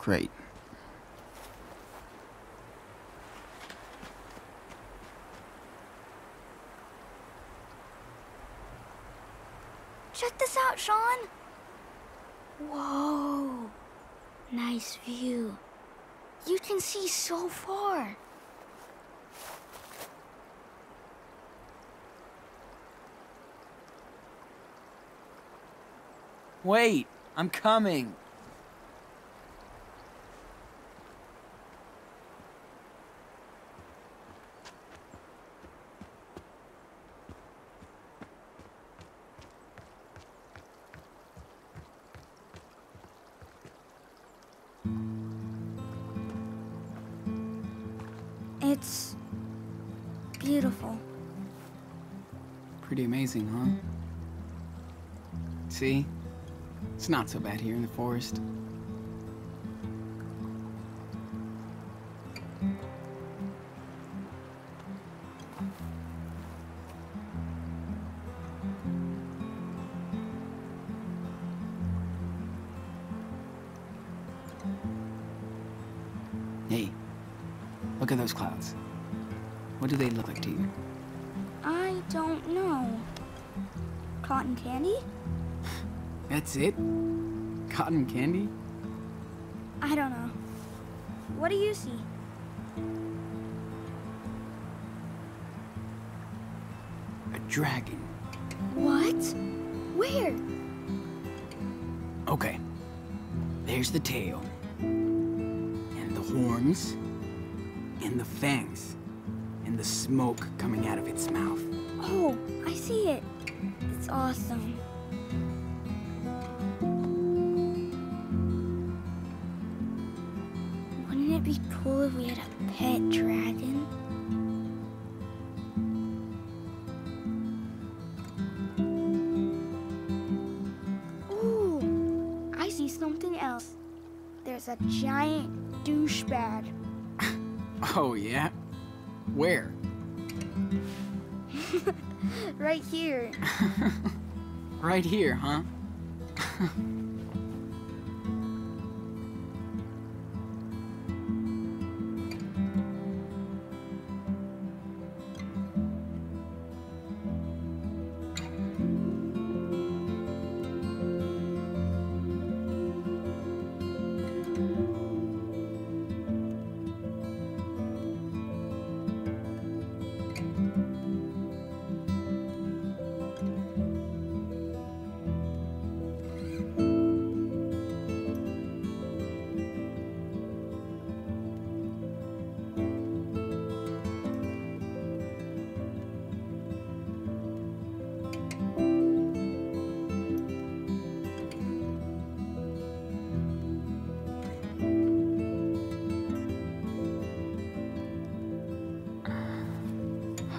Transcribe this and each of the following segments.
Great. Check this out, Sean. Whoa. Nice view. You can see so far. Wait, I'm coming. It's beautiful. Pretty amazing, huh? See? It's not so bad here in the forest. Hey, look at those clouds. What do they look like to you? I don't know. Cotton candy? That's it? Cotton candy? I don't know. What do you see? A dragon. What? Where? Okay. There's the tail. And the horns. And the fangs. And the smoke coming out of its mouth. Oh, I see it. It's awesome. Wouldn't it be cool if we had a pet dragon? Ooh, I see something else. There's a giant douchebag. Oh, yeah? Where? Right here. Right here, huh?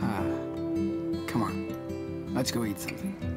Ah. Come on. Let's go eat something.